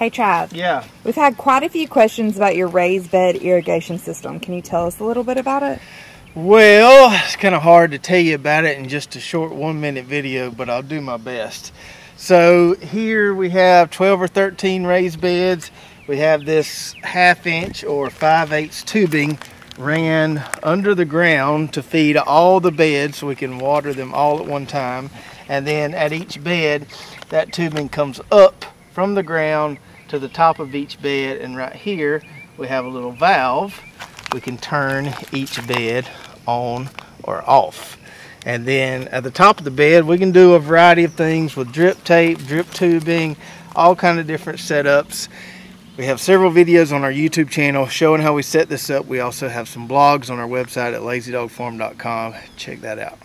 Hey Trav, Yeah. we've had quite a few questions about your raised bed irrigation system. Can you tell us a little bit about it? Well, it's kind of hard to tell you about it in just a short one minute video, but I'll do my best. So here we have 12 or 13 raised beds. We have this half inch or 5 eighths tubing ran under the ground to feed all the beds so we can water them all at one time. And then at each bed, that tubing comes up from the ground to the top of each bed. And right here, we have a little valve. We can turn each bed on or off. And then at the top of the bed, we can do a variety of things with drip tape, drip tubing, all kind of different setups. We have several videos on our YouTube channel showing how we set this up. We also have some blogs on our website at lazydogfarm.com. Check that out.